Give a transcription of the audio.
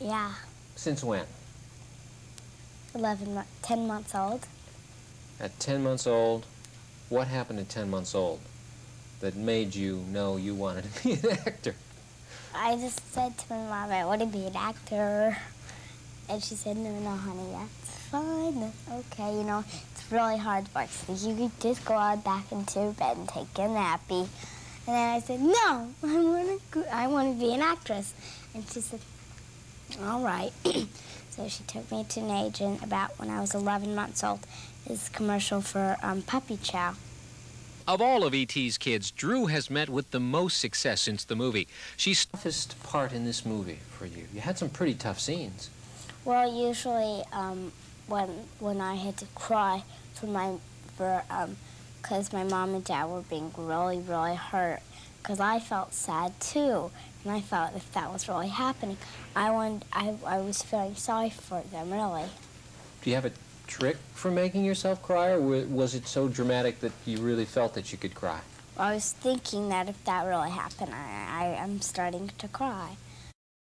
Yeah, Since when? 11, 10 months old. At 10 months old, what happened at 10 months old that made you know you wanted to be an actor? I just said to my mom, I want to be an actor. And she said, no, no, honey, that's fine. That's okay. You know, it's really hard work. So you could just go on back into your bed and take a nappy. And then I said, no, I want to, I want to be an actress. And she said, all right. so she took me to an agent about when I was 11 months old. This commercial for um, Puppy Chow. Of all of E.T.'s kids, Drew has met with the most success since the movie. She's the Toughest part in this movie for you? You had some pretty tough scenes. Well, usually um, when when I had to cry for my for um, because my mom and dad were being really really hurt because I felt sad too and I thought if that was really happening I wanted I I was feeling sorry for them really. Do you have a trick for making yourself cry, or was it so dramatic that you really felt that you could cry? I was thinking that if that really happened I, I I'm starting to cry.